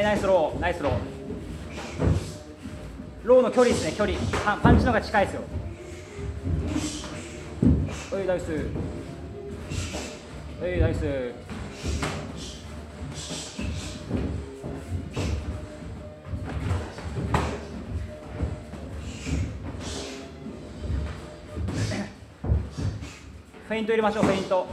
はいナイスローナイスロー。ローの距離ですね距離。パンパンチの方が近いですよ。はいナイス。はいナイス。フェイント入れましょうフェイント。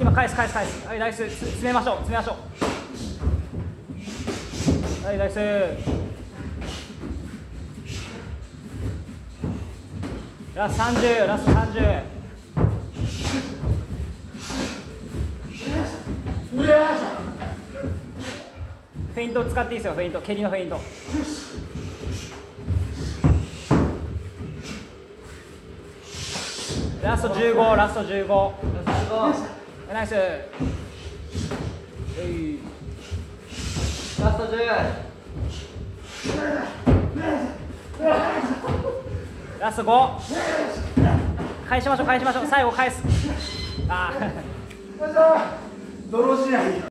今返す返す返す。はいナイス。詰めましょう詰めましょう。はいナイス。ラスト30ラスト30フェイントを使っていいですよフェイント。蹴りのフェイント。ラスト15ラスト15ナイス。はい。ラスト10ラスト5返しましょう返しましょう。最後返す。あー。ドローしない